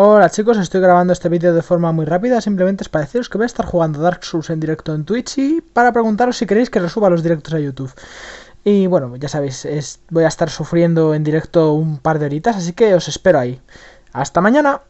Hola chicos, estoy grabando este vídeo de forma muy rápida, simplemente es para deciros que voy a estar jugando Dark Souls en directo en Twitch y para preguntaros si queréis que resuba los directos a YouTube. Y bueno, ya sabéis, es, voy a estar sufriendo en directo un par de horitas, así que os espero ahí. ¡Hasta mañana!